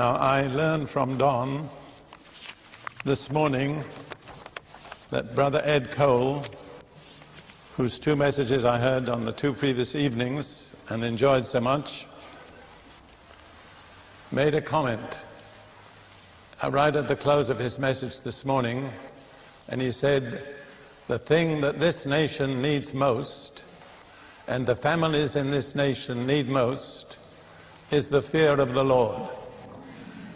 Now, I learned from Don this morning that Brother Ed Cole, whose two messages I heard on the two previous evenings and enjoyed so much, made a comment right at the close of his message this morning, and he said, The thing that this nation needs most, and the families in this nation need most, is the fear of the Lord.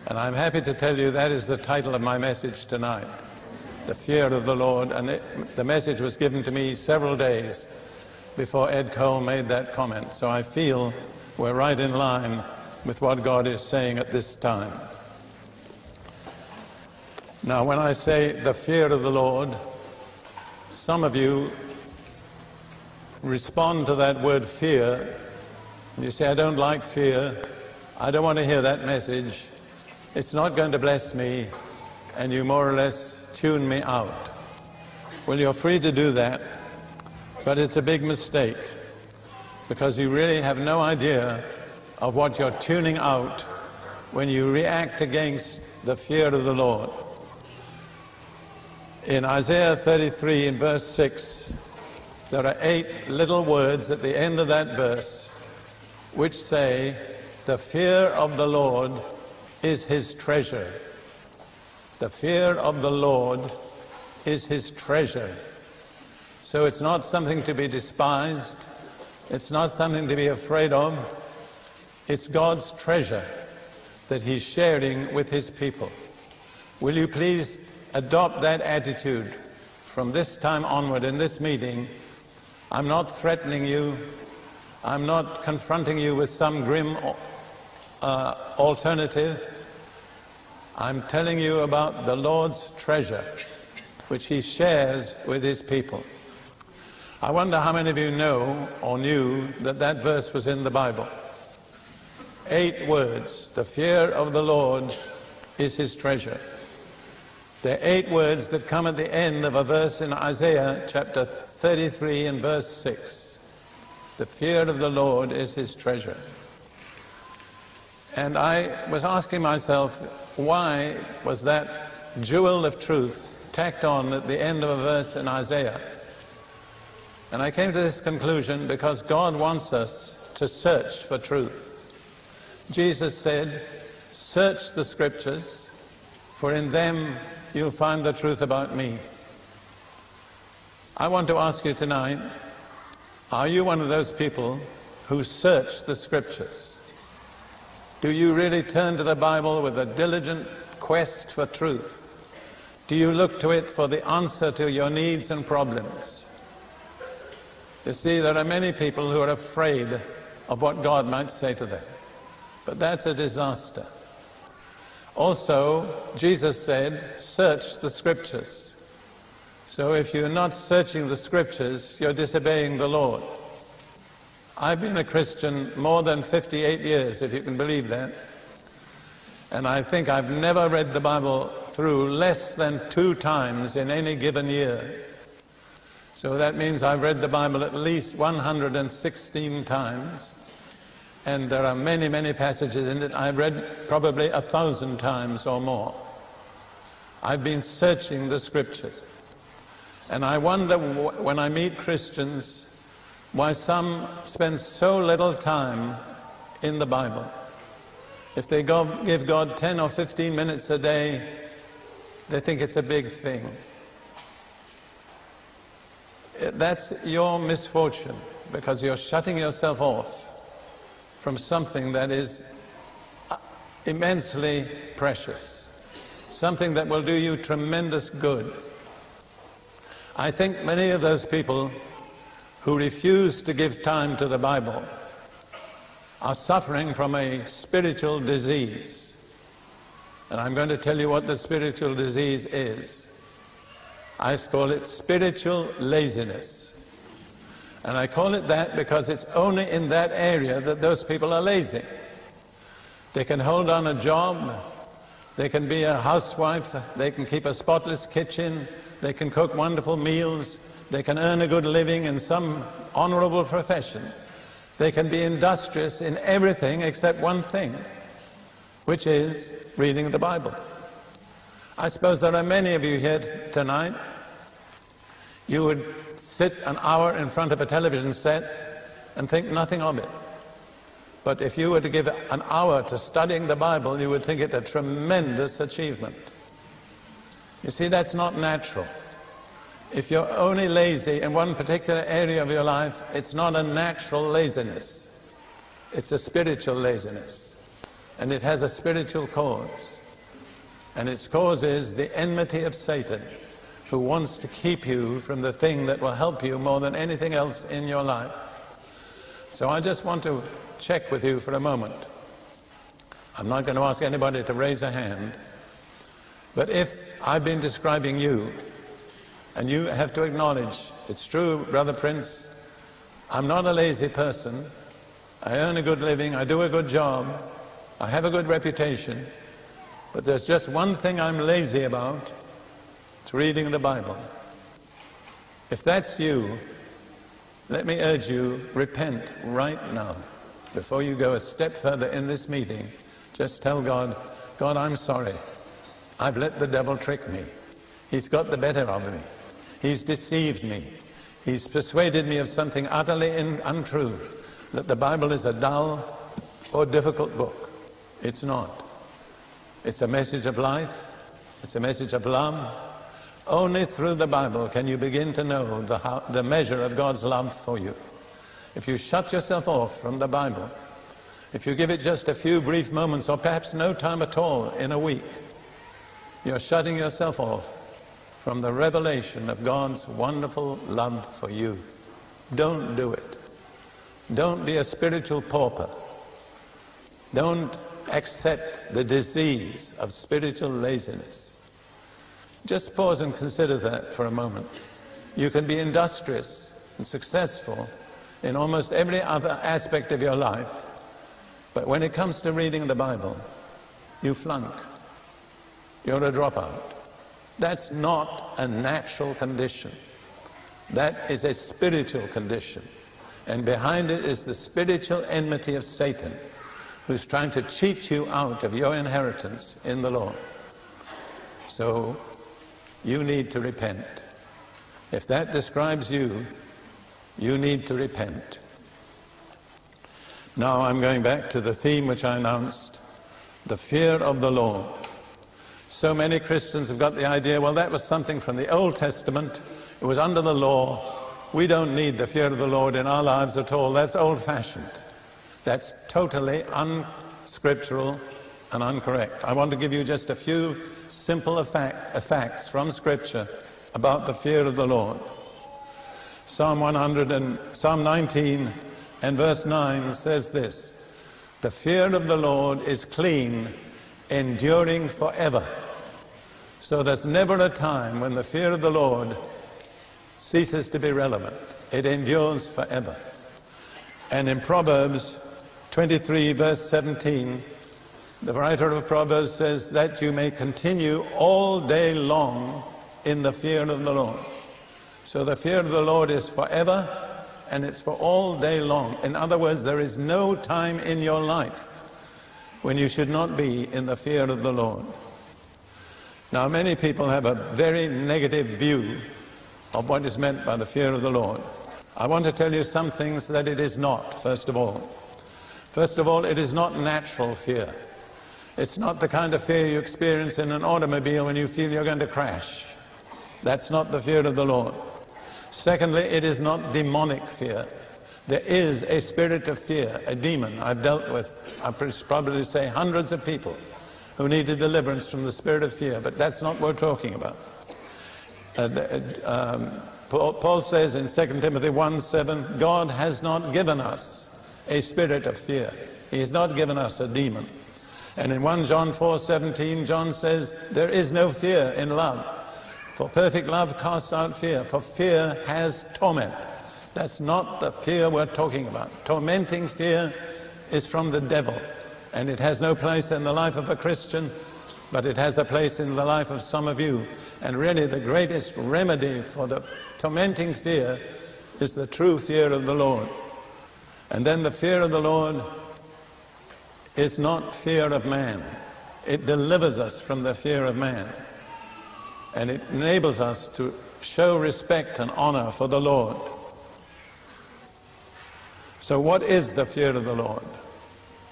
And I'm happy to tell you that is the title of my message tonight The Fear of the Lord. And it, the message was given to me several days before Ed Cole made that comment. So I feel we're right in line with what God is saying at this time. Now, when I say the fear of the Lord, some of you respond to that word fear. You say, I don't like fear. I don't want to hear that message. It's not going to bless me, and you more or less tune me out. Well, you're free to do that, but it's a big mistake because you really have no idea of what you're tuning out when you react against the fear of the Lord. In Isaiah 33, in verse 6, there are eight little words at the end of that verse which say, The fear of the Lord is his treasure. The fear of the Lord is his treasure. So it's not something to be despised, it's not something to be afraid of. It's God's treasure that he's sharing with his people. Will you please adopt that attitude from this time onward in this meeting? I'm not threatening you. I'm not confronting you with some grim uh, alternative. I'm telling you about the Lord's treasure, which He shares with His people. I wonder how many of you know or knew that that verse was in the Bible. Eight words. The fear of the Lord is His treasure. There are eight words that come at the end of a verse in Isaiah chapter 33 and verse 6. The fear of the Lord is His treasure. And I was asking myself, why was that jewel of truth tacked on at the end of a verse in Isaiah? And I came to this conclusion because God wants us to search for truth. Jesus said, Search the scriptures, for in them you'll find the truth about me. I want to ask you tonight are you one of those people who search the scriptures? Do you really turn to the Bible with a diligent quest for truth? Do you look to it for the answer to your needs and problems? You see, there are many people who are afraid of what God might say to them. But that's a disaster. Also, Jesus said, search the scriptures. So if you're not searching the scriptures, you're disobeying the Lord. I've been a Christian more than 58 years, if you can believe that. And I think I've never read the Bible through less than two times in any given year. So that means I've read the Bible at least 116 times. And there are many, many passages in it I've read probably a thousand times or more. I've been searching the scriptures. And I wonder when I meet Christians why some spend so little time in the Bible. If they go, give God 10 or 15 minutes a day, they think it's a big thing. That's your misfortune because you're shutting yourself off from something that is uh, immensely precious, something that will do you tremendous good. I think many of those people who refuse to give time to the Bible are suffering from a spiritual disease. And I'm going to tell you what the spiritual disease is. I call it spiritual laziness. And I call it that because it's only in that area that those people are lazy. They can hold on a job, they can be a housewife, they can keep a spotless kitchen, they can cook wonderful meals, they can earn a good living in some honorable profession. They can be industrious in everything except one thing. which is reading the Bible. I suppose there are many of you here tonight. You would sit an hour in front of a television set and think nothing of it. But if you were to give an hour to studying the Bible, you would think it a tremendous achievement. You see, that's not natural. If you're only lazy in one particular area of your life, it's not a natural laziness. It's a spiritual laziness. And it has a spiritual cause. And its cause is the enmity of Satan, who wants to keep you from the thing that will help you more than anything else in your life. So I just want to check with you for a moment. I'm not going to ask anybody to raise a hand. But if I've been describing you, and you have to acknowledge, it's true, Brother Prince, I'm not a lazy person. I earn a good living, I do a good job, I have a good reputation, but there's just one thing I'm lazy about. It's reading the Bible. If that's you, let me urge you, repent right now. Before you go a step further in this meeting, just tell God, God, I'm sorry. I've let the devil trick me. He's got the better of me. He's deceived me. He's persuaded me of something utterly untrue, that the Bible is a dull or difficult book. It's not. It's a message of life. It's a message of love. Only through the Bible can you begin to know the, how, the measure of God's love for you. If you shut yourself off from the Bible, if you give it just a few brief moments or perhaps no time at all in a week, you're shutting yourself off from the revelation of God's wonderful love for you. Don't do it. Don't be a spiritual pauper. Don't accept the disease of spiritual laziness. Just pause and consider that for a moment. You can be industrious and successful in almost every other aspect of your life, but when it comes to reading the Bible, you flunk. You're a dropout. That's not a natural condition. That is a spiritual condition. And behind it is the spiritual enmity of Satan, who's trying to cheat you out of your inheritance in the Lord. So you need to repent. If that describes you, you need to repent. Now I'm going back to the theme which I announced the fear of the Lord. So many Christians have got the idea, well, that was something from the Old Testament, it was under the law. We don't need the fear of the Lord in our lives at all. That's old fashioned. That's totally unscriptural and uncorrect. I want to give you just a few simple uh, facts from Scripture about the fear of the Lord. Psalm 100 and Psalm 19 and verse 9 says this The fear of the Lord is clean, enduring forever. So there's never a time when the fear of the Lord ceases to be relevant. It endures forever. And in Proverbs 23, verse 17, the writer of Proverbs says that you may continue all day long in the fear of the Lord. So the fear of the Lord is forever and it's for all day long. In other words, there is no time in your life when you should not be in the fear of the Lord. Now, many people have a very negative view of what is meant by the fear of the Lord. I want to tell you some things that it is not, first of all. First of all, it is not natural fear. It's not the kind of fear you experience in an automobile when you feel you're going to crash. That's not the fear of the Lord. Secondly, it is not demonic fear. There is a spirit of fear, a demon. I've dealt with, I probably say, hundreds of people who needed deliverance from the spirit of fear, but that's not what we're talking about. Uh, um, Paul, Paul says in 2 Timothy 1 7, God has not given us a spirit of fear. He has not given us a demon. And in 1 John 4 17, John says, There is no fear in love. For perfect love casts out fear, for fear has torment. That's not the fear we're talking about. Tormenting fear is from the devil, and it has no place in the life of a Christian, but it has a place in the life of some of you. And really, the greatest remedy for the tormenting fear is the true fear of the Lord. And then the fear of the Lord is not fear of man. It delivers us from the fear of man. And it enables us to show respect and honor for the Lord. So, what is the fear of the Lord?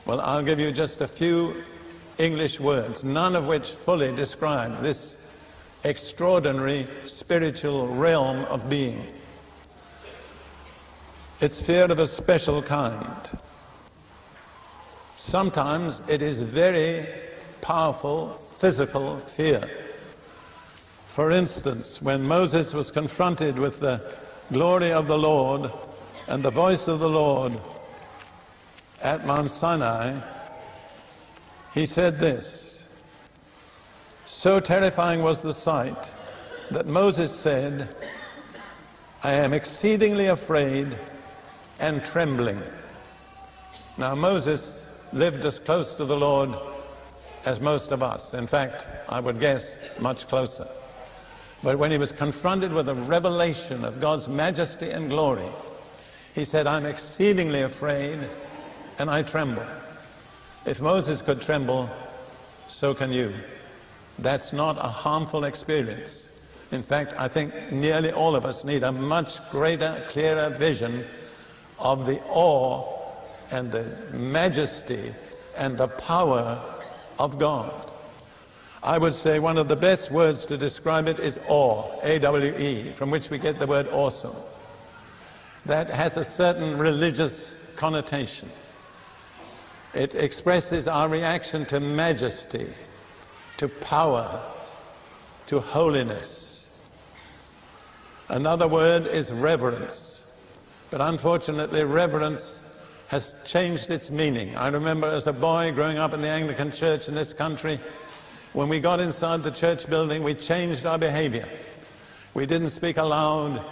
Well, I'll give you just a few English words, none of which fully describe this extraordinary spiritual realm of being. It's fear of a special kind. Sometimes it is very powerful physical fear. For instance, when Moses was confronted with the glory of the Lord and the voice of the Lord at Mount Sinai, he said this So terrifying was the sight that Moses said, I am exceedingly afraid and trembling. Now, Moses lived as close to the Lord as most of us. In fact, I would guess much closer. But when he was confronted with a revelation of God's majesty and glory, he said, I'm exceedingly afraid and I tremble. If Moses could tremble, so can you. That's not a harmful experience. In fact, I think nearly all of us need a much greater, clearer vision of the awe and the majesty and the power of God. I would say one of the best words to describe it is awe, A W E, from which we get the word awesome. That has a certain religious connotation. It expresses our reaction to majesty, to power, to holiness. Another word is reverence. But unfortunately, reverence has changed its meaning. I remember as a boy growing up in the Anglican church in this country, when we got inside the church building, we changed our behavior. We didn't speak aloud,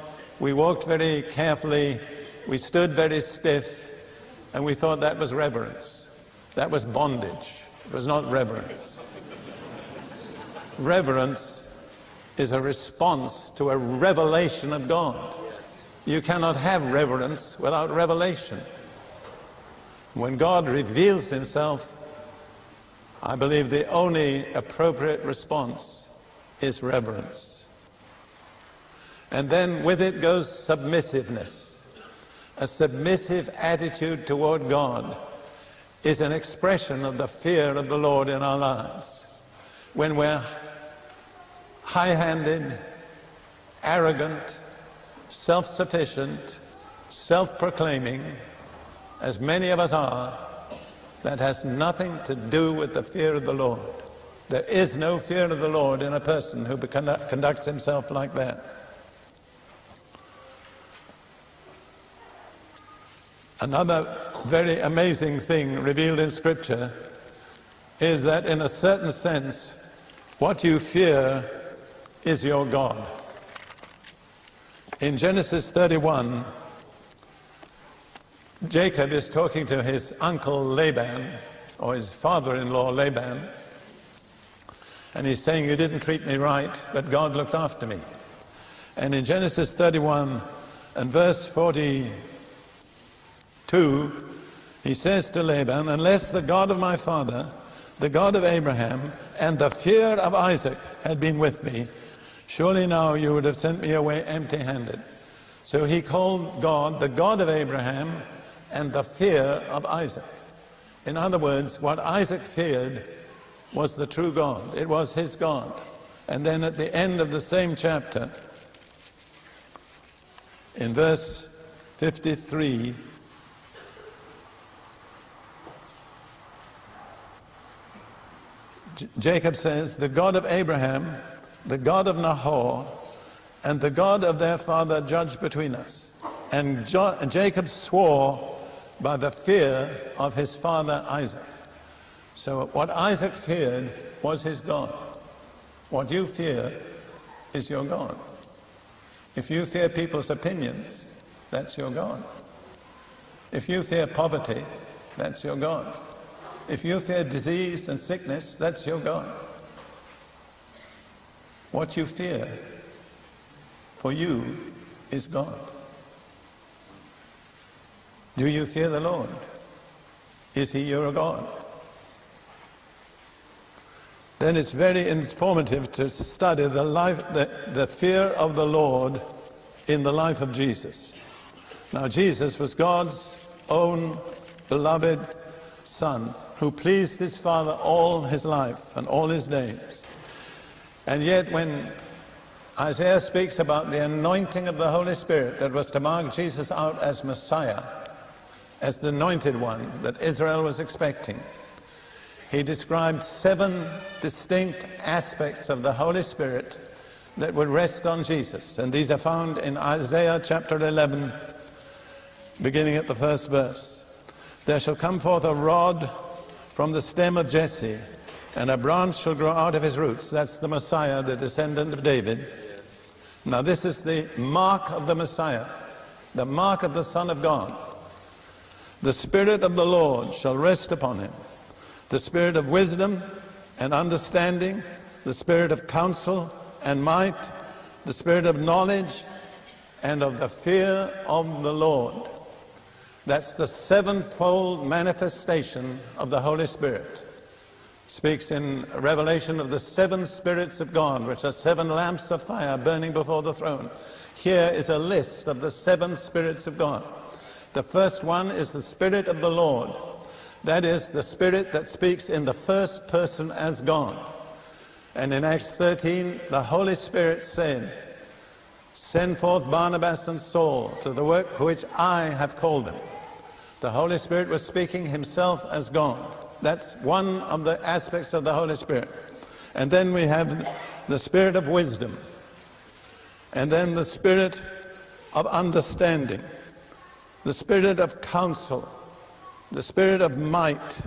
we walked very carefully, we stood very stiff, and we thought that was reverence. That was bondage. It was not reverence. reverence is a response to a revelation of God. You cannot have reverence without revelation. When God reveals himself, I believe the only appropriate response is reverence. And then with it goes submissiveness, a submissive attitude toward God is an expression of the fear of the Lord in our lives. When we're high handed, arrogant, self sufficient, self proclaiming, as many of us are, that has nothing to do with the fear of the Lord. There is no fear of the Lord in a person who conducts himself like that. Another very amazing thing revealed in Scripture is that, in a certain sense, what you fear is your God. In Genesis 31, Jacob is talking to his uncle Laban, or his father in law Laban, and he's saying, You didn't treat me right, but God looked after me. And in Genesis 31 and verse 42, he says to Laban, Unless the God of my father, the God of Abraham, and the fear of Isaac had been with me, surely now you would have sent me away empty handed. So he called God the God of Abraham and the fear of Isaac. In other words, what Isaac feared was the true God, it was his God. And then at the end of the same chapter, in verse 53, Jacob says, The God of Abraham, the God of Nahor, and the God of their father judge between us. And, jo- and Jacob swore by the fear of his father Isaac. So, what Isaac feared was his God. What you fear is your God. If you fear people's opinions, that's your God. If you fear poverty, that's your God. If you fear disease and sickness, that's your God. What you fear for you is God. Do you fear the Lord? Is He your God? then it's very informative to study the, life, the, the fear of the Lord in the life of Jesus. Now, Jesus was God's own beloved Son who pleased his Father all his life and all his days. And yet, when Isaiah speaks about the anointing of the Holy Spirit that was to mark Jesus out as Messiah, as the anointed one that Israel was expecting, he described seven distinct aspects of the Holy Spirit that would rest on Jesus. And these are found in Isaiah chapter 11, beginning at the first verse. There shall come forth a rod from the stem of Jesse, and a branch shall grow out of his roots. That's the Messiah, the descendant of David. Now, this is the mark of the Messiah, the mark of the Son of God. The Spirit of the Lord shall rest upon him the Spirit of wisdom and understanding, the Spirit of counsel and might, the Spirit of knowledge and of the fear of the Lord. That's the sevenfold manifestation of the Holy Spirit speaks in Revelation of the seven spirits of God, which are seven lamps of fire burning before the throne. Here is a list of the seven spirits of God. The first one is the Spirit of the Lord. That is the Spirit that speaks in the first person as God. And in Acts 13, the Holy Spirit said, Send forth Barnabas and Saul to the work which I have called them. The Holy Spirit was speaking himself as God. That's one of the aspects of the Holy Spirit. And then we have the spirit of wisdom. And then the spirit of understanding. The spirit of counsel. The spirit of might.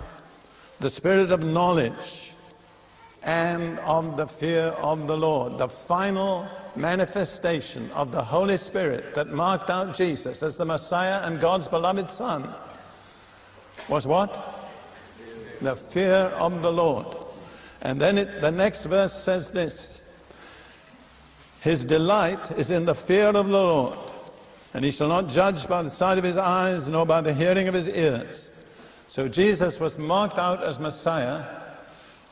The spirit of knowledge. And of the fear of the Lord. The final manifestation of the Holy Spirit that marked out Jesus as the Messiah and God's beloved Son was what? the fear of the Lord. And then it, the next verse says this His delight is in the fear of the Lord, and he shall not judge by the sight of his eyes, nor by the hearing of his ears. So Jesus was marked out as Messiah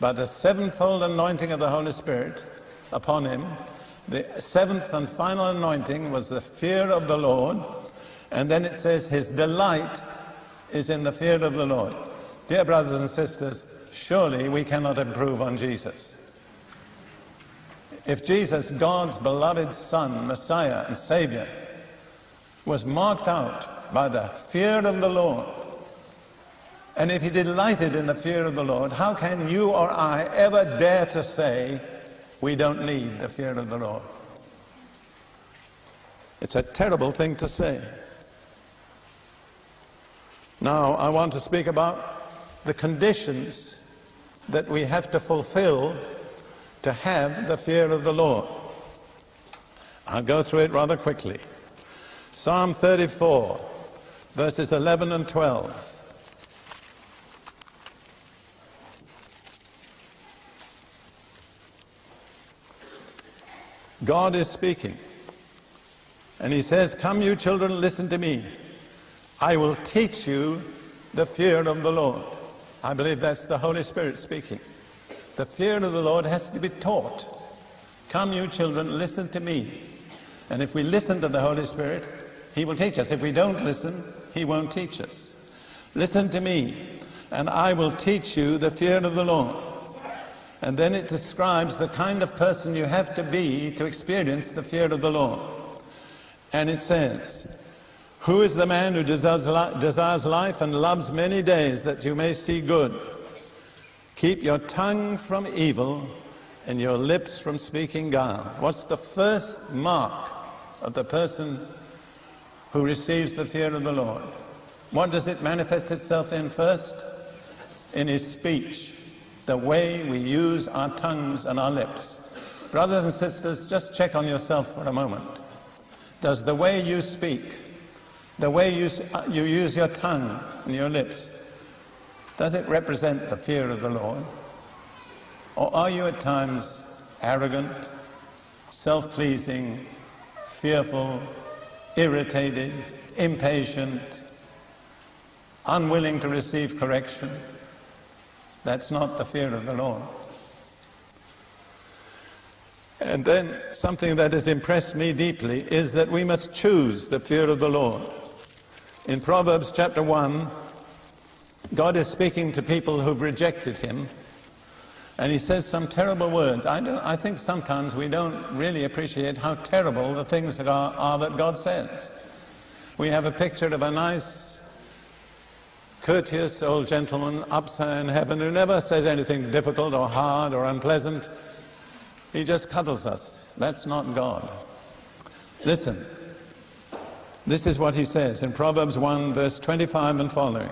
by the sevenfold anointing of the Holy Spirit upon him. The seventh and final anointing was the fear of the Lord. And then it says, His delight is in the fear of the Lord. Dear brothers and sisters, surely we cannot improve on Jesus. If Jesus, God's beloved Son, Messiah, and Savior, was marked out by the fear of the Lord, and if he delighted in the fear of the Lord, how can you or I ever dare to say we don't need the fear of the Lord? It's a terrible thing to say. Now, I want to speak about the conditions that we have to fulfill to have the fear of the Lord. I'll go through it rather quickly. Psalm 34, verses 11 and 12. God is speaking. And he says, Come, you children, listen to me. I will teach you the fear of the Lord. I believe that's the Holy Spirit speaking. The fear of the Lord has to be taught. Come, you children, listen to me. And if we listen to the Holy Spirit, He will teach us. If we don't listen, He won't teach us. Listen to me, and I will teach you the fear of the Lord. And then it describes the kind of person you have to be to experience the fear of the Lord. And it says, who is the man who desires, li- desires life and loves many days that you may see good? Keep your tongue from evil and your lips from speaking guile. What's the first mark of the person who receives the fear of the Lord? What does it manifest itself in first? In his speech, the way we use our tongues and our lips. Brothers and sisters, just check on yourself for a moment. Does the way you speak, the way you, uh, you use your tongue and your lips, does it represent the fear of the Lord? Or are you at times arrogant, self pleasing, fearful, irritated, impatient, unwilling to receive correction? That's not the fear of the Lord. And then something that has impressed me deeply is that we must choose the fear of the Lord. In Proverbs chapter 1, God is speaking to people who've rejected him, and he says some terrible words. I, I think sometimes we don't really appreciate how terrible the things that are, are that God says. We have a picture of a nice, courteous old gentleman up in heaven who never says anything difficult or hard or unpleasant. He just cuddles us. That's not God. Listen, this is what he says in Proverbs 1, verse 25 and following.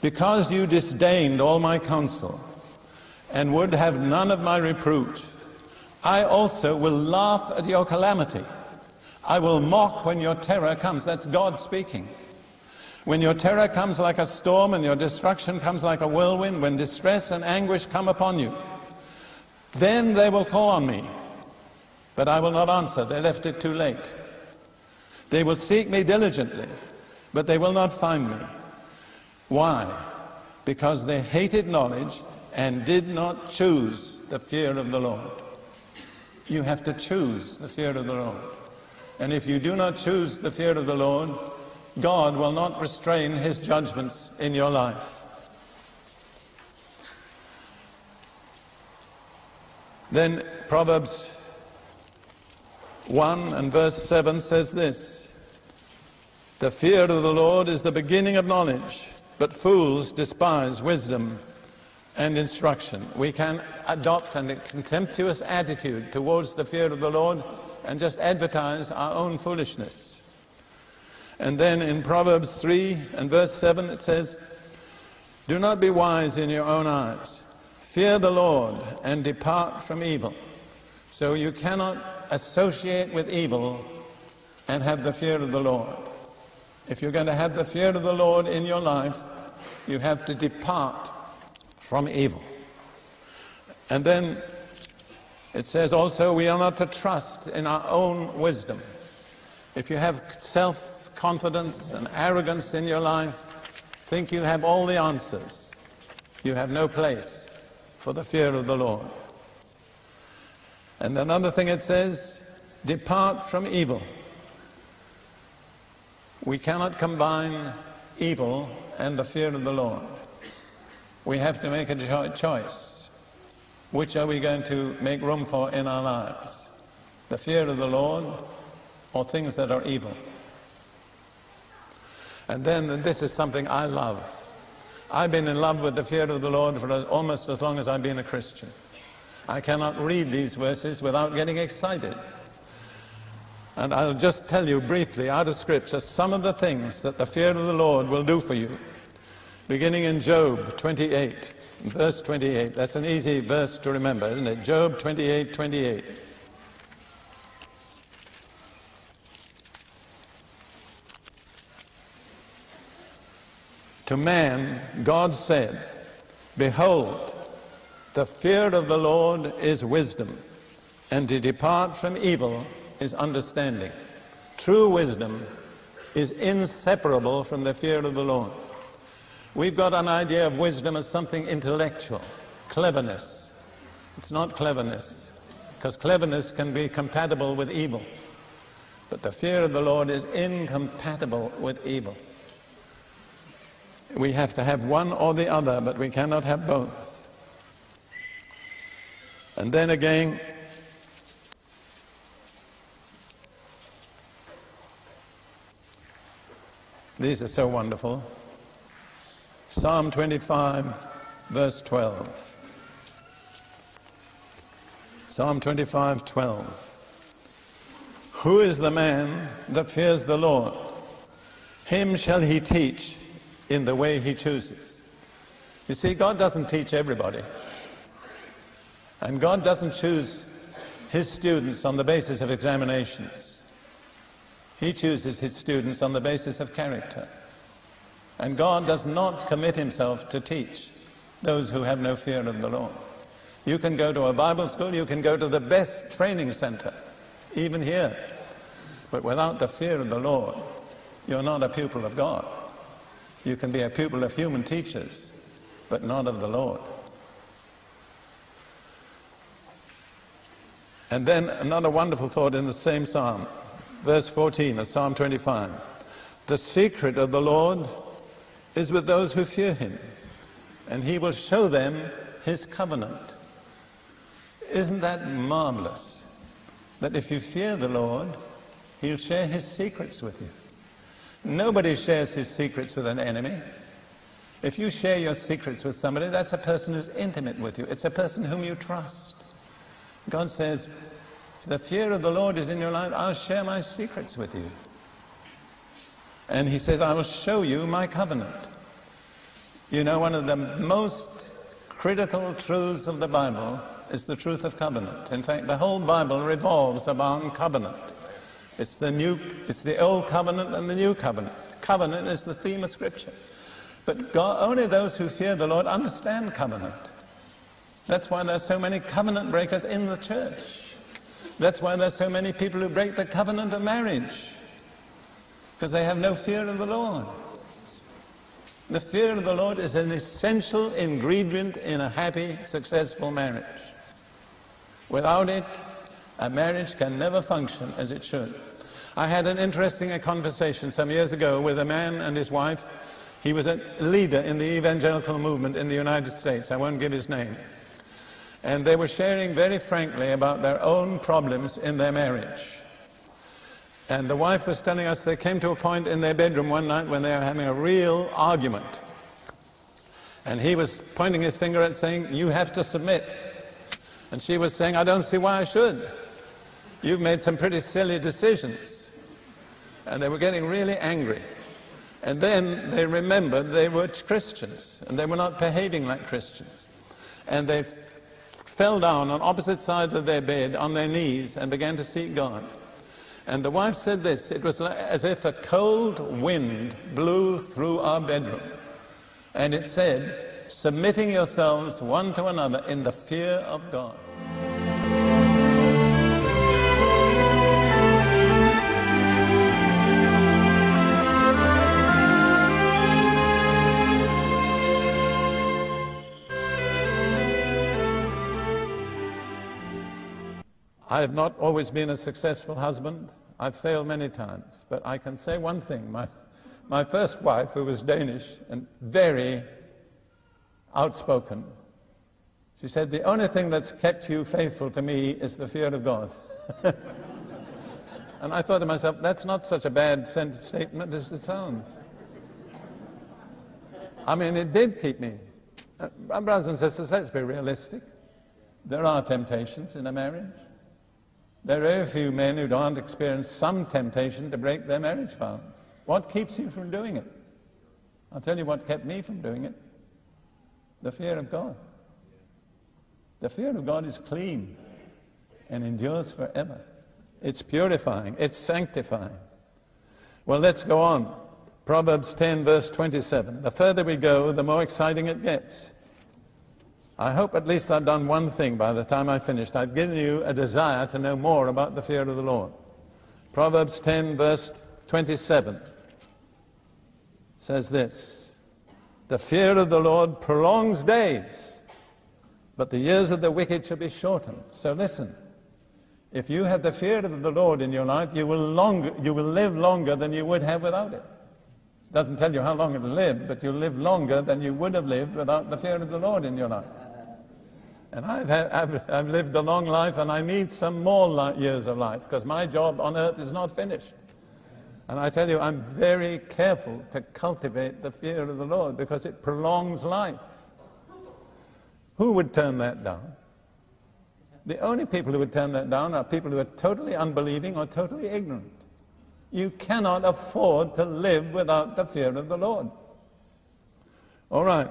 Because you disdained all my counsel and would have none of my reproof, I also will laugh at your calamity. I will mock when your terror comes. That's God speaking. When your terror comes like a storm and your destruction comes like a whirlwind, when distress and anguish come upon you, then they will call on me, but I will not answer. They left it too late. They will seek me diligently, but they will not find me. Why? Because they hated knowledge and did not choose the fear of the Lord. You have to choose the fear of the Lord. And if you do not choose the fear of the Lord, God will not restrain his judgments in your life. Then Proverbs 1 and verse 7 says this The fear of the Lord is the beginning of knowledge, but fools despise wisdom and instruction. We can adopt a contemptuous attitude towards the fear of the Lord and just advertise our own foolishness. And then in Proverbs 3 and verse 7 it says, Do not be wise in your own eyes. Fear the Lord and depart from evil. So you cannot associate with evil and have the fear of the Lord. If you're going to have the fear of the Lord in your life, you have to depart from evil. And then it says also we are not to trust in our own wisdom. If you have self confidence and arrogance in your life, think you have all the answers, you have no place for the fear of the Lord. And another thing it says, depart from evil. We cannot combine evil and the fear of the Lord. We have to make a choice. Which are we going to make room for in our lives? The fear of the Lord or things that are evil? And then, and this is something I love. I've been in love with the fear of the Lord for almost as long as I've been a Christian. I cannot read these verses without getting excited. And I'll just tell you briefly out of Scripture some of the things that the fear of the Lord will do for you. Beginning in Job 28, verse 28. That's an easy verse to remember, isn't it? Job 28, 28. To man, God said, Behold, the fear of the Lord is wisdom, and to depart from evil is understanding. True wisdom is inseparable from the fear of the Lord. We've got an idea of wisdom as something intellectual, cleverness. It's not cleverness, because cleverness can be compatible with evil. But the fear of the Lord is incompatible with evil. We have to have one or the other, but we cannot have both. And then again, these are so wonderful. Psalm 25, verse 12. Psalm 25, 12. Who is the man that fears the Lord? Him shall he teach in the way he chooses. You see, God doesn't teach everybody. And God doesn't choose his students on the basis of examinations. He chooses his students on the basis of character. And God does not commit himself to teach those who have no fear of the Lord. You can go to a Bible school, you can go to the best training center, even here. But without the fear of the Lord, you're not a pupil of God. You can be a pupil of human teachers, but not of the Lord. And then another wonderful thought in the same psalm, verse 14 of Psalm 25. The secret of the Lord is with those who fear him, and he will show them his covenant. Isn't that marvelous? That if you fear the Lord, he'll share his secrets with you. Nobody shares his secrets with an enemy. If you share your secrets with somebody, that's a person who's intimate with you. It's a person whom you trust. God says, if the fear of the Lord is in your life, I'll share my secrets with you. And he says, I will show you my covenant. You know, one of the most critical truths of the Bible is the truth of covenant. In fact, the whole Bible revolves around covenant. It's the new, it's the old covenant and the new covenant. Covenant is the theme of Scripture. But God, only those who fear the Lord understand covenant. That's why there's so many covenant breakers in the church. That's why there's so many people who break the covenant of marriage. Because they have no fear of the Lord. The fear of the Lord is an essential ingredient in a happy, successful marriage. Without it, a marriage can never function as it should. I had an interesting conversation some years ago with a man and his wife he was a leader in the evangelical movement in the United States. I won't give his name. And they were sharing very frankly about their own problems in their marriage. And the wife was telling us they came to a point in their bedroom one night when they were having a real argument. And he was pointing his finger at saying, You have to submit. And she was saying, I don't see why I should. You've made some pretty silly decisions. And they were getting really angry. And then they remembered they were Christians and they were not behaving like Christians. And they fell down on opposite sides of their bed on their knees and began to seek God. And the wife said this it was as if a cold wind blew through our bedroom. And it said, submitting yourselves one to another in the fear of God. I have not always been a successful husband. I've failed many times. But I can say one thing. My, my first wife, who was Danish and very outspoken, she said, The only thing that's kept you faithful to me is the fear of God. and I thought to myself, that's not such a bad statement as it sounds. I mean, it did keep me. Uh, brothers and sisters, let's be realistic. There are temptations in a marriage. There are very few men who don't experience some temptation to break their marriage vows. What keeps you from doing it? I'll tell you what kept me from doing it the fear of God. The fear of God is clean and endures forever. It's purifying, it's sanctifying. Well, let's go on. Proverbs 10, verse 27. The further we go, the more exciting it gets. I hope at least I've done one thing by the time I finished. I've given you a desire to know more about the fear of the Lord. Proverbs 10, verse 27 says this The fear of the Lord prolongs days, but the years of the wicked shall be shortened. So listen. If you have the fear of the Lord in your life, you will, longer, you will live longer than you would have without it. It doesn't tell you how long it'll live, but you'll live longer than you would have lived without the fear of the Lord in your life. And I've, had, I've, I've, lived a long life and I need some more years of life because my job on earth is not finished. And I tell you, I'm very careful to cultivate the fear of the Lord because it prolongs life. Who would turn that down? The only people who would turn that down are people who are totally unbelieving or totally ignorant. You cannot afford to live without the fear of the Lord. All right.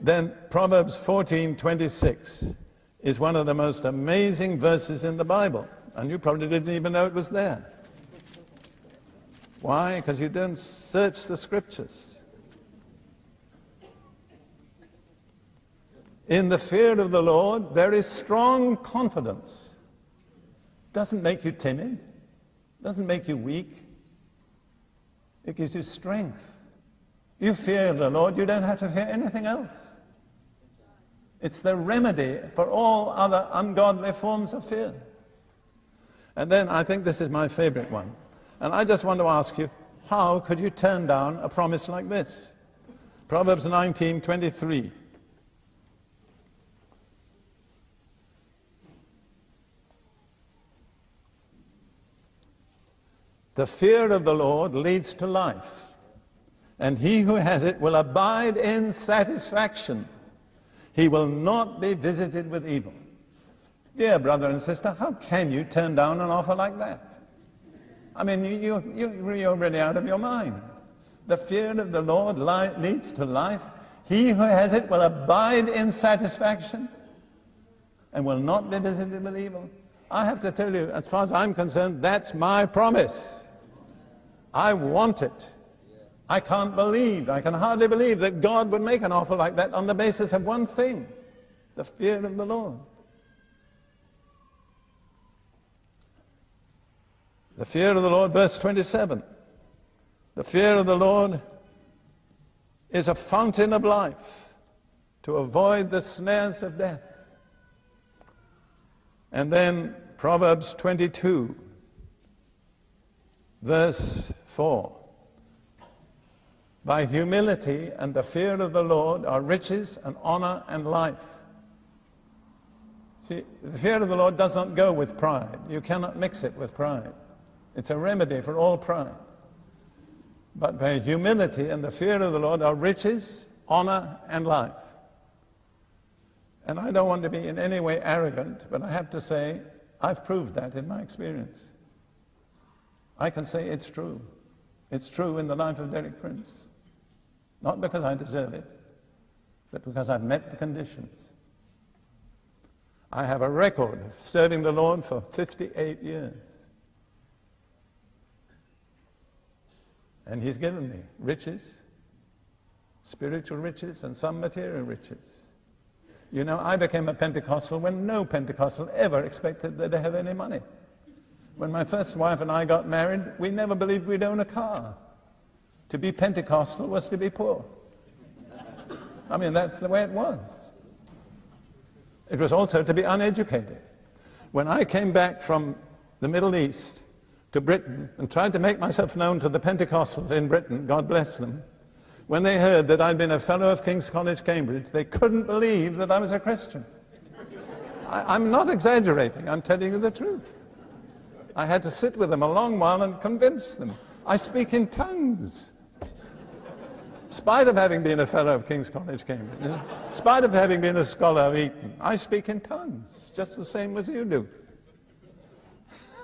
Then Proverbs 14:26 is one of the most amazing verses in the Bible, and you probably didn't even know it was there. Why? Because you don't search the scriptures. In the fear of the Lord, there is strong confidence. Doesn't make you timid, doesn't make you weak. It gives you strength. You fear the Lord, you don't have to fear anything else. It's the remedy for all other ungodly forms of fear. And then I think this is my favorite one. And I just want to ask you, how could you turn down a promise like this? Proverbs 19:23. The fear of the Lord leads to life, and he who has it will abide in satisfaction. He will not be visited with evil. Dear brother and sister, how can you turn down an offer like that? I mean, you, you, you're really out of your mind. The fear of the Lord leads to life. He who has it will abide in satisfaction and will not be visited with evil. I have to tell you, as far as I'm concerned, that's my promise. I want it. I can't believe, I can hardly believe that God would make an offer like that on the basis of one thing the fear of the Lord. The fear of the Lord, verse 27. The fear of the Lord is a fountain of life to avoid the snares of death. And then Proverbs 22, verse 4. By humility and the fear of the Lord are riches and honor and life. See, the fear of the Lord does not go with pride. You cannot mix it with pride. It's a remedy for all pride. But by humility and the fear of the Lord are riches, honor, and life. And I don't want to be in any way arrogant, but I have to say, I've proved that in my experience. I can say it's true. It's true in the life of Derek Prince. Not because I deserve it, but because I've met the conditions. I have a record of serving the Lord for 58 years. And He's given me riches, spiritual riches, and some material riches. You know, I became a Pentecostal when no Pentecostal ever expected that they have any money. When my first wife and I got married, we never believed we'd own a car. To be Pentecostal was to be poor. I mean, that's the way it was. It was also to be uneducated. When I came back from the Middle East, to Britain and tried to make myself known to the Pentecostals in Britain, God bless them, when they heard that I'd been a fellow of King's College, Cambridge, they couldn't believe that I was a Christian. I, am not exaggerating, I'm telling you the truth. I had to sit with them a long while and convince them. I speak in tongues. Spite of having been a fellow of King's College, Cambridge, in spite of having been a scholar of Eton, I speak in tongues, just the same as you do.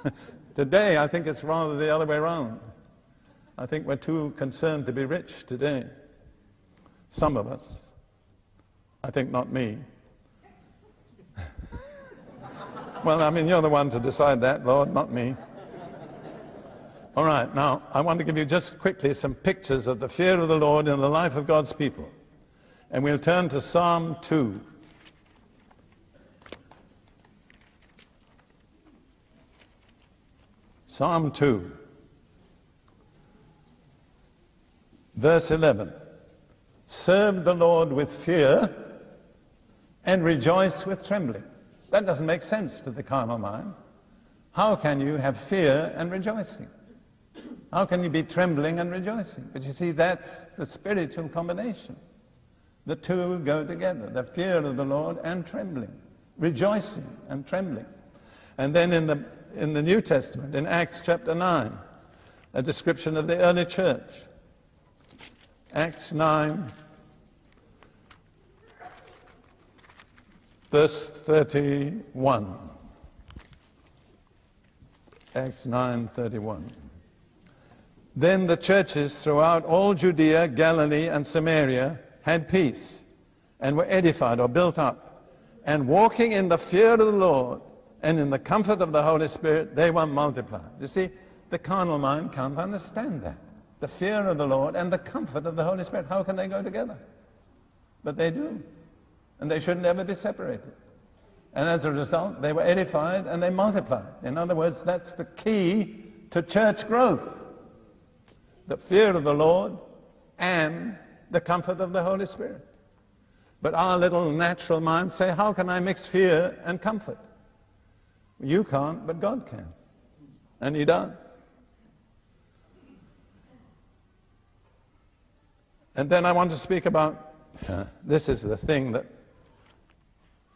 Today, I think it's rather the other way around. I think we're too concerned to be rich today. Some of us. I think not me. well, I mean, you're the one to decide that, Lord, not me. All right, now I want to give you just quickly some pictures of the fear of the Lord in the life of God's people. And we'll turn to Psalm 2. Psalm 2, verse 11. Serve the Lord with fear and rejoice with trembling. That doesn't make sense to the carnal mind. How can you have fear and rejoicing? How can you be trembling and rejoicing? But you see, that's the spiritual combination. The two go together the fear of the Lord and trembling, rejoicing and trembling. And then in the in the New Testament, in Acts chapter 9, a description of the early church. Acts 9, verse 31. Acts 9:31. Then the churches throughout all Judea, Galilee, and Samaria had peace and were edified or built up, and walking in the fear of the Lord and in the comfort of the Holy Spirit, they were multiplied. You see, the carnal mind can't understand that. The fear of the Lord and the comfort of the Holy Spirit, how can they go together? But they do. And they should never be separated. And as a result, they were edified and they multiplied. In other words, that's the key to church growth. The fear of the Lord and the comfort of the Holy Spirit. But our little natural minds say, How can I mix fear and comfort? You can't, but God can. And He does. And then I want to speak about uh, this is the thing that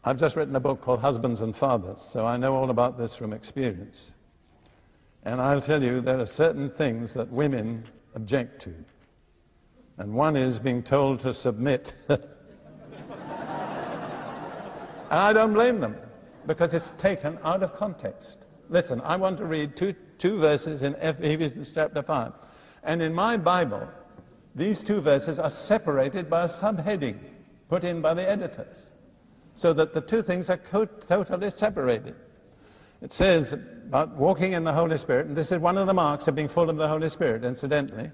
I've just written a book called Husbands and Fathers, so I know all about this from experience. And I'll tell you, there are certain things that women object to. And one is being told to submit. and I don't blame them because it's taken out of context. Listen, I want to read two, two verses in Ephesians chapter 5. And in my Bible, these two verses are separated by a subheading put in by the editors, so that the two things are totally separated. It says about walking in the Holy Spirit, and this is one of the marks of being full of the Holy Spirit, incidentally,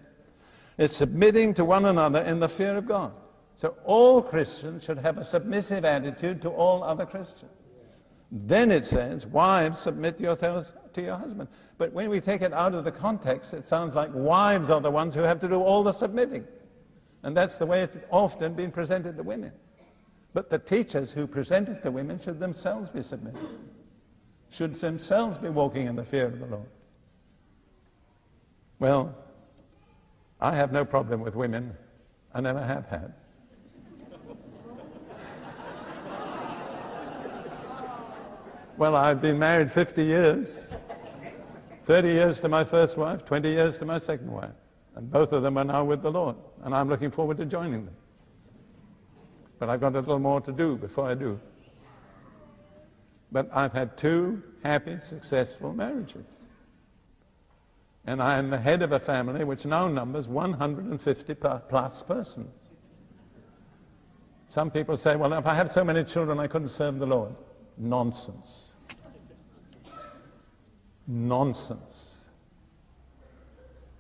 is submitting to one another in the fear of God. So all Christians should have a submissive attitude to all other Christians. Then it says, wives, submit yourselves to your husband. But when we take it out of the context, it sounds like wives are the ones who have to do all the submitting. And that's the way it's often been presented to women. But the teachers who present it to women should themselves be submitted, should themselves be walking in the fear of the Lord. Well, I have no problem with women. I never have had. Well, I've been married 50 years 30 years to my first wife, 20 years to my second wife. And both of them are now with the Lord. And I'm looking forward to joining them. But I've got a little more to do before I do. But I've had two happy, successful marriages. And I am the head of a family which now numbers 150 plus persons. Some people say, well, if I have so many children, I couldn't serve the Lord. Nonsense nonsense.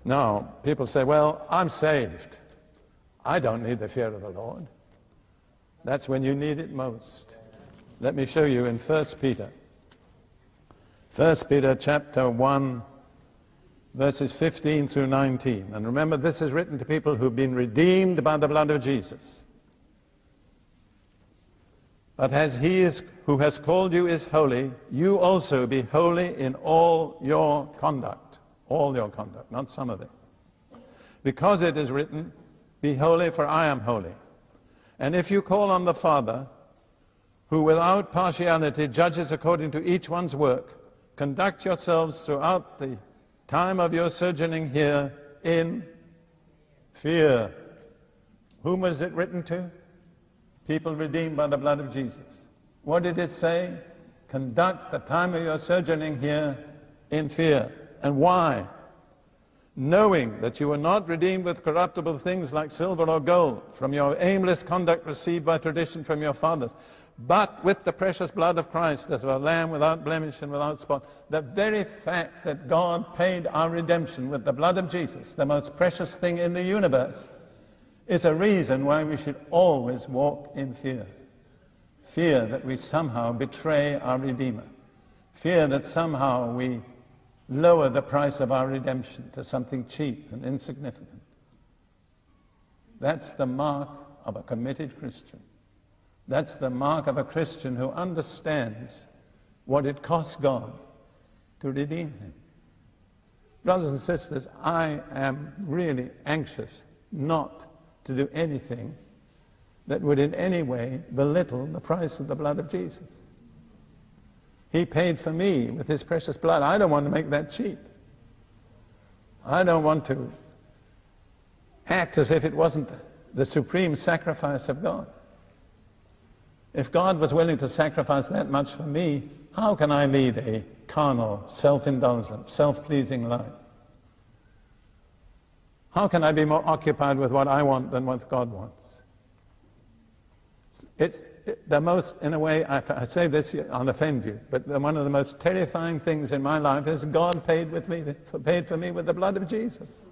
Now, people say, well, I'm saved. I don't need the fear of the Lord. That's when you need it most. Let me show you in 1 Peter. 1 Peter chapter 1, verses 15 through 19. And remember, this is written to people who've been redeemed by the blood of Jesus. But as he is, who has called you is holy, you also be holy in all your conduct. All your conduct, not some of it. Because it is written, Be holy, for I am holy. And if you call on the Father, who without partiality judges according to each one's work, conduct yourselves throughout the time of your sojourning here in fear. Whom was it written to? people redeemed by the blood of Jesus. What did it say? Conduct the time of your sojourning here in fear. And why? Knowing that you were not redeemed with corruptible things like silver or gold from your aimless conduct received by tradition from your fathers, but with the precious blood of Christ as of a lamb without blemish and without spot. The very fact that God paid our redemption with the blood of Jesus, the most precious thing in the universe, is a reason why we should always walk in fear. Fear that we somehow betray our Redeemer. Fear that somehow we lower the price of our redemption to something cheap and insignificant. That's the mark of a committed Christian. That's the mark of a Christian who understands what it costs God to redeem him. Brothers and sisters, I am really anxious not to do anything that would in any way belittle the price of the blood of Jesus. He paid for me with his precious blood. I don't want to make that cheap. I don't want to act as if it wasn't the supreme sacrifice of God. If God was willing to sacrifice that much for me, how can I lead a carnal, self-indulgent, self-pleasing life? How can I be more occupied with what I want than what God wants? It's the most, in a way, I, I say this, I'll offend you, but one of the most terrifying things in my life is God paid, with me, paid for me with the blood of Jesus.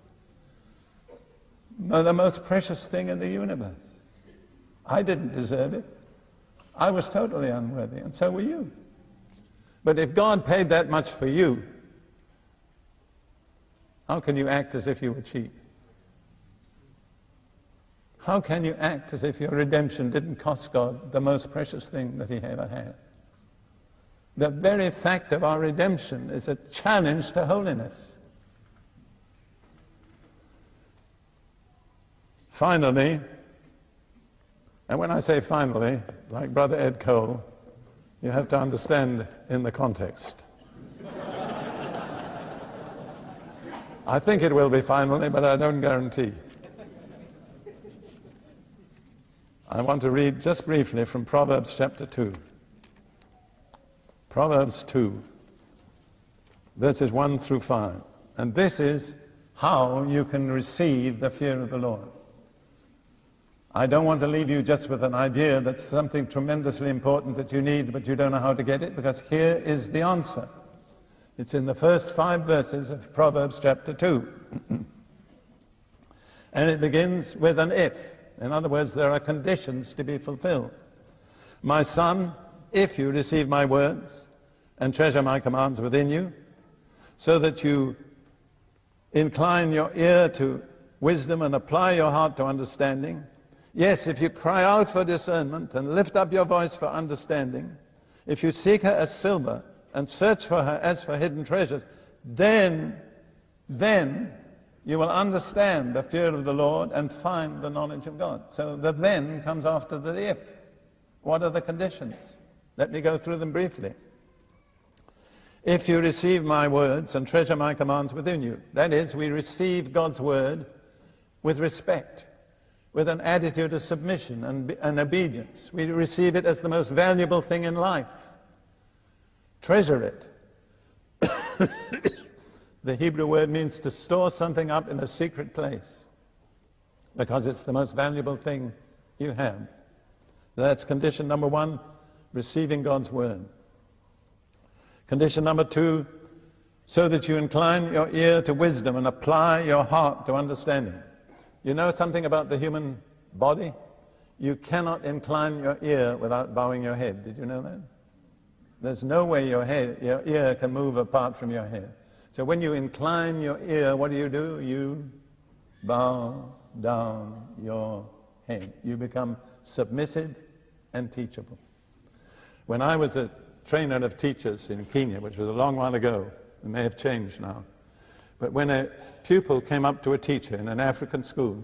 The most precious thing in the universe. I didn't deserve it. I was totally unworthy, and so were you. But if God paid that much for you, how can you act as if you were cheap? How can you act as if your redemption didn't cost God the most precious thing that he ever had? The very fact of our redemption is a challenge to holiness. Finally, and when I say finally, like Brother Ed Cole, you have to understand in the context. I think it will be finally, but I don't guarantee. I want to read just briefly from Proverbs chapter 2. Proverbs 2, verses 1 through 5. And this is how you can receive the fear of the Lord. I don't want to leave you just with an idea that's something tremendously important that you need, but you don't know how to get it, because here is the answer. It's in the first five verses of Proverbs chapter 2. and it begins with an if. In other words, there are conditions to be fulfilled. My son, if you receive my words and treasure my commands within you, so that you incline your ear to wisdom and apply your heart to understanding. Yes, if you cry out for discernment and lift up your voice for understanding, if you seek her as silver and search for her as for hidden treasures, then, then you will understand the fear of the Lord and find the knowledge of God. So the then comes after the if. What are the conditions? Let me go through them briefly. If you receive my words and treasure my commands within you, that is, we receive God's word with respect, with an attitude of submission and, and obedience. We receive it as the most valuable thing in life. Treasure it. the Hebrew word means to store something up in a secret place because it's the most valuable thing you have. That's condition number one, receiving God's word. Condition number two, so that you incline your ear to wisdom and apply your heart to understanding. You know something about the human body? You cannot incline your ear without bowing your head. Did you know that? There's no way your, head, your ear can move apart from your head. So when you incline your ear, what do you do? You bow down your head. You become submissive and teachable. When I was a trainer of teachers in Kenya, which was a long while ago, it may have changed now, but when a pupil came up to a teacher in an African school,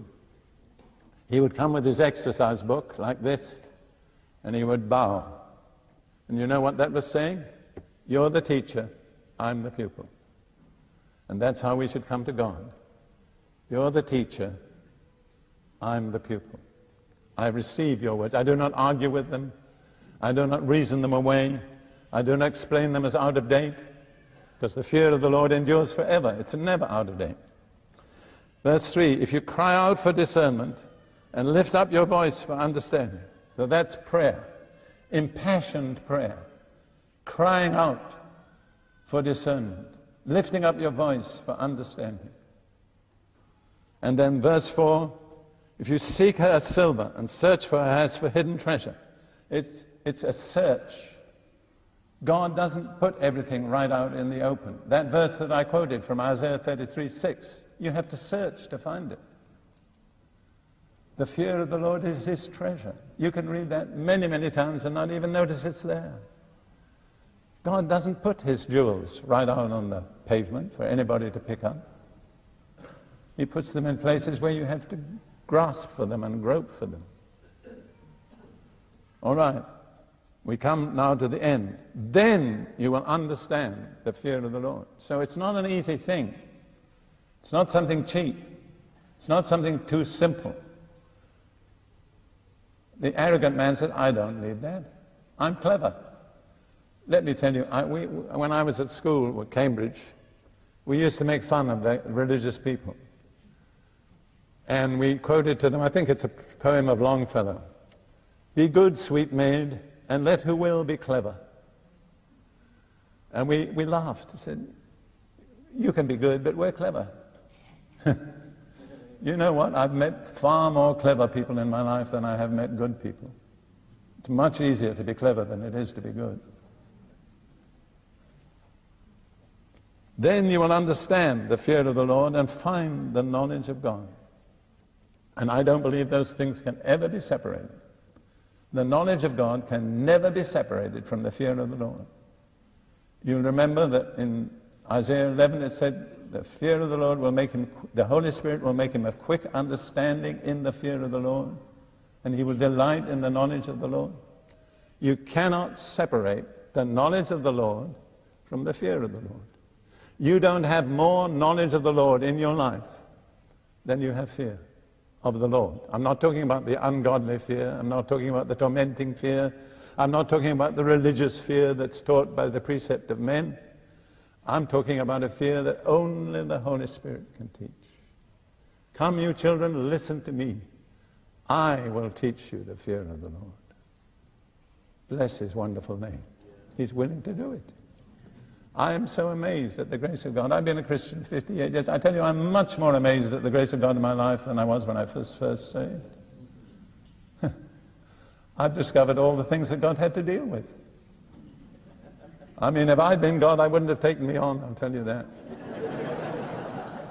he would come with his exercise book like this, and he would bow and you know what that was saying? You're the teacher, I'm the pupil. And that's how we should come to God. You're the teacher, I'm the pupil. I receive your words. I do not argue with them. I do not reason them away. I do not explain them as out of date. Because the fear of the Lord endures forever. It's never out of date. Verse 3 If you cry out for discernment and lift up your voice for understanding. So that's prayer impassioned prayer, crying out for discernment, lifting up your voice for understanding. And then verse 4 if you seek her silver and search for her as for hidden treasure, it's, it's a search. God doesn't put everything right out in the open. That verse that I quoted from Isaiah 33 6, you have to search to find it. The fear of the Lord is his treasure. You can read that many, many times and not even notice it's there. God doesn't put his jewels right out on the pavement for anybody to pick up. He puts them in places where you have to grasp for them and grope for them. All right, we come now to the end. Then you will understand the fear of the Lord. So it's not an easy thing. It's not something cheap. It's not something too simple. The arrogant man said, I don't need that. I'm clever. Let me tell you, I, we, when I was at school at Cambridge, we used to make fun of the religious people. And we quoted to them, I think it's a poem of Longfellow Be good, sweet maid, and let who will be clever. And we, we laughed said, You can be good, but we're clever. You know what? I've met far more clever people in my life than I have met good people. It's much easier to be clever than it is to be good. Then you will understand the fear of the Lord and find the knowledge of God. And I don't believe those things can ever be separated. The knowledge of God can never be separated from the fear of the Lord. You'll remember that in Isaiah 11 it said, the fear of the Lord will make him, the Holy Spirit will make him of quick understanding in the fear of the Lord, and he will delight in the knowledge of the Lord. You cannot separate the knowledge of the Lord from the fear of the Lord. You don't have more knowledge of the Lord in your life than you have fear of the Lord. I'm not talking about the ungodly fear. I'm not talking about the tormenting fear. I'm not talking about the religious fear that's taught by the precept of men. I'm talking about a fear that only the Holy Spirit can teach. Come, you children, listen to me. I will teach you the fear of the Lord. Bless his wonderful name. He's willing to do it. I am so amazed at the grace of God. I've been a Christian 58 years. I tell you, I'm much more amazed at the grace of God in my life than I was when I first first saved. I've discovered all the things that God had to deal with. I mean, if I'd been God, I wouldn't have taken me on, I'll tell you that.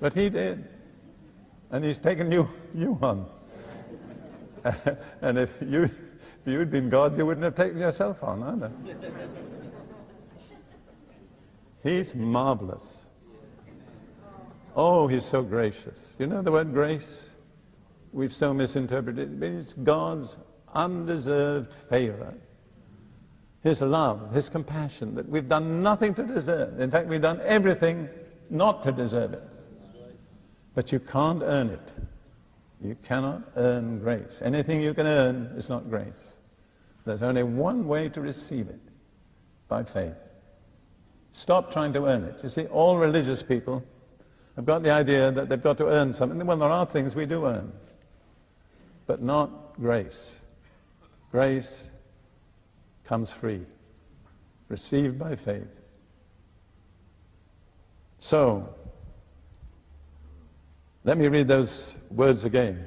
but He did. And He's taken you, you on. and if, you, if you'd been God, you wouldn't have taken yourself on either. He's marvelous. Oh, he's so gracious. You know the word grace? We've so misinterpreted it. It means God's undeserved favor. His love, His compassion that we've done nothing to deserve. In fact, we've done everything not to deserve it. But you can't earn it. You cannot earn grace. Anything you can earn is not grace. There's only one way to receive it by faith. Stop trying to earn it. You see, all religious people have got the idea that they've got to earn something. Well, there are things we do earn, but not grace. Grace comes free, received by faith. So, let me read those words again,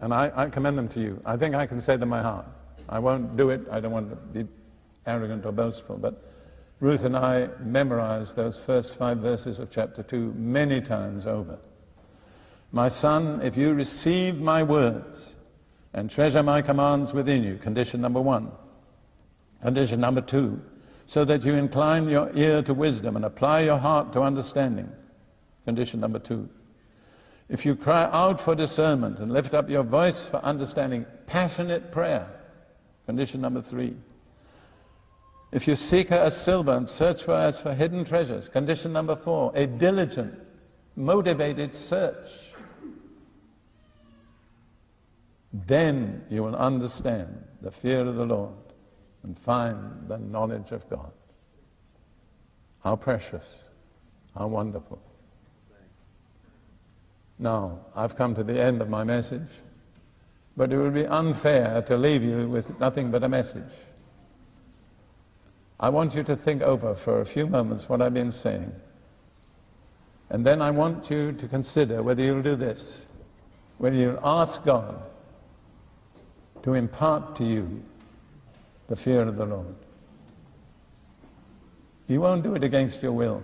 and I, I commend them to you. I think I can say them by heart. I won't do it. I don't want to be arrogant or boastful, but Ruth and I memorized those first five verses of chapter 2 many times over. My son, if you receive my words and treasure my commands within you, condition number one. Condition number two, so that you incline your ear to wisdom and apply your heart to understanding. Condition number two. If you cry out for discernment and lift up your voice for understanding, passionate prayer. Condition number three. If you seek her as silver and search for her as for hidden treasures. Condition number four, a diligent, motivated search. Then you will understand the fear of the Lord and find the knowledge of God. How precious, how wonderful. Now, I've come to the end of my message, but it would be unfair to leave you with nothing but a message. I want you to think over for a few moments what I've been saying. And then I want you to consider whether you'll do this. Whether you'll ask God to impart to you the fear of the Lord. He won't do it against your will.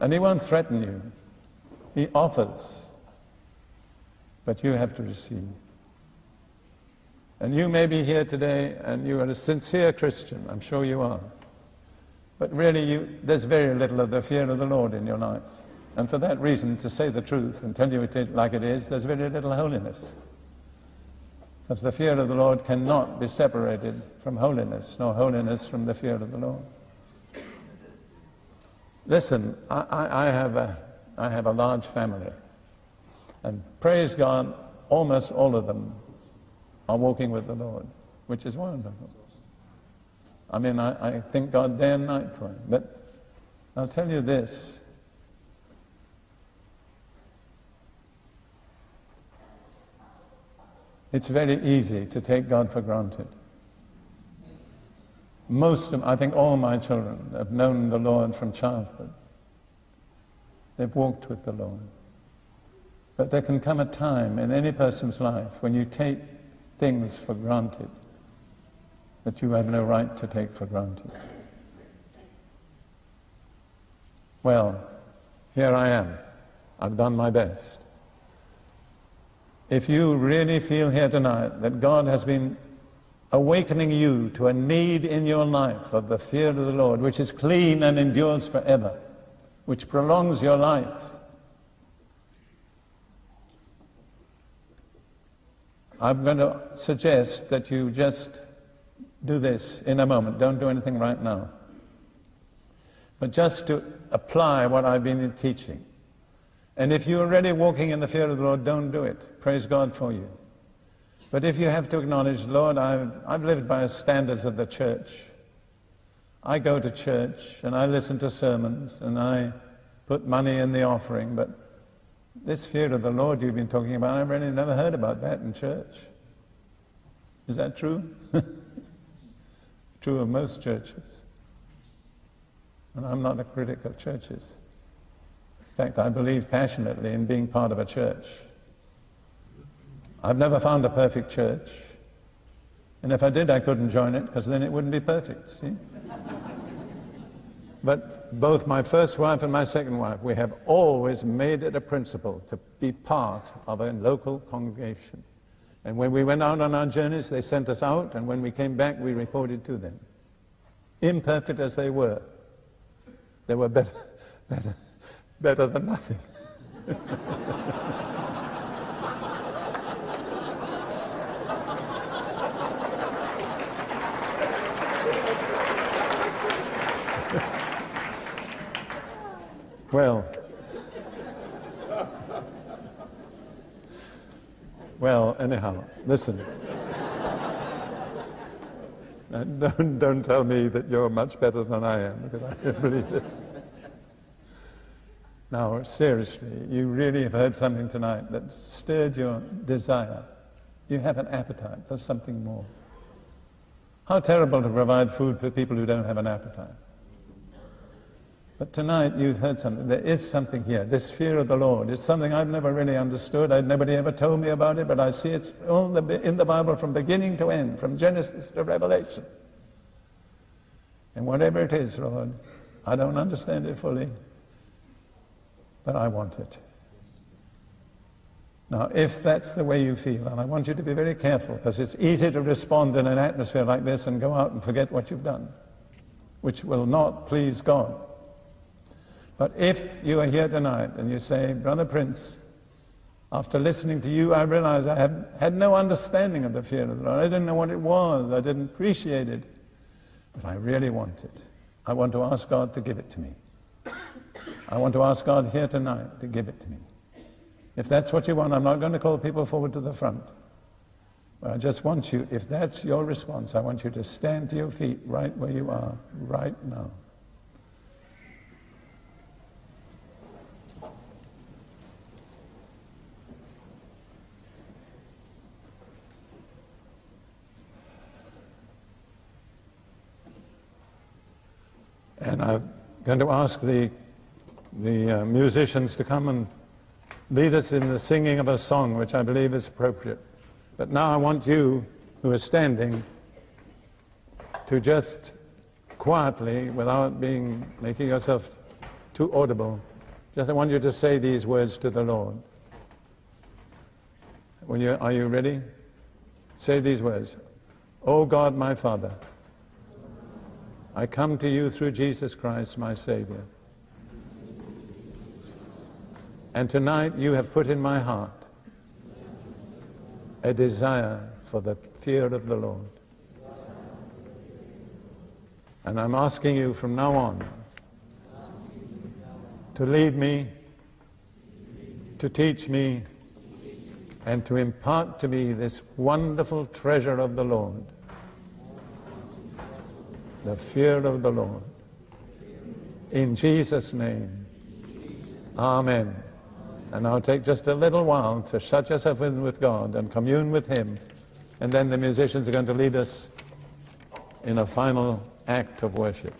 And he won't threaten you. He offers. But you have to receive. And you may be here today and you are a sincere Christian. I'm sure you are. But really, you, there's very little of the fear of the Lord in your life. And for that reason, to say the truth and tell you it like it is, there's very little holiness. Because the fear of the Lord cannot be separated from holiness, nor holiness from the fear of the Lord. Listen, I, I, I, have, a, I have a large family. And praise God, almost all of them are walking with the Lord, which is wonderful. I mean, I, I thank God day and night for it. But I'll tell you this. It's very easy to take God for granted. Most of, I think all my children have known the Lord from childhood. They've walked with the Lord. But there can come a time in any person's life when you take things for granted that you have no right to take for granted. Well, here I am. I've done my best. If you really feel here tonight that God has been awakening you to a need in your life of the fear of the Lord, which is clean and endures forever, which prolongs your life, I'm going to suggest that you just do this in a moment. Don't do anything right now. But just to apply what I've been teaching. And if you're already walking in the fear of the Lord, don't do it. Praise God for you. But if you have to acknowledge, Lord, I've, I've lived by the standards of the church. I go to church and I listen to sermons and I put money in the offering, but this fear of the Lord you've been talking about, I've really never heard about that in church. Is that true? true of most churches. And I'm not a critic of churches. In fact, I believe passionately in being part of a church. I've never found a perfect church. And if I did, I couldn't join it because then it wouldn't be perfect, see? but both my first wife and my second wife, we have always made it a principle to be part of a local congregation. And when we went out on our journeys, they sent us out, and when we came back, we reported to them. Imperfect as they were, they were better, better, better than nothing. well, well, anyhow, listen. Uh, don't, don't tell me that you're much better than I am, because I don't believe it. Now, seriously, you really have heard something tonight that stirred your desire. You have an appetite for something more. How terrible to provide food for people who don't have an appetite. But tonight you've heard something. There is something here. This fear of the Lord is something I've never really understood. Nobody ever told me about it, but I see it's all in the Bible from beginning to end, from Genesis to Revelation. And whatever it is, Lord, I don't understand it fully, but I want it. Now, if that's the way you feel, and I want you to be very careful, because it's easy to respond in an atmosphere like this and go out and forget what you've done, which will not please God. But if you are here tonight and you say, Brother Prince, after listening to you, I realize I have, had no understanding of the fear of the Lord. I didn't know what it was. I didn't appreciate it. But I really want it. I want to ask God to give it to me. I want to ask God here tonight to give it to me. If that's what you want, I'm not going to call people forward to the front. But I just want you, if that's your response, I want you to stand to your feet right where you are, right now. And I'm going to ask the, the uh, musicians to come and lead us in the singing of a song, which I believe is appropriate. But now I want you who are standing to just quietly, without being making yourself too audible, just I want you to say these words to the Lord. When you, are you ready? Say these words. O God, my Father. I come to you through Jesus Christ, my Savior. And tonight you have put in my heart a desire for the fear of the Lord. And I'm asking you from now on to lead me, to teach me, and to impart to me this wonderful treasure of the Lord the fear of the Lord. In Jesus' name, Amen. And now take just a little while to shut yourself in with God and commune with Him. And then the musicians are going to lead us in a final act of worship.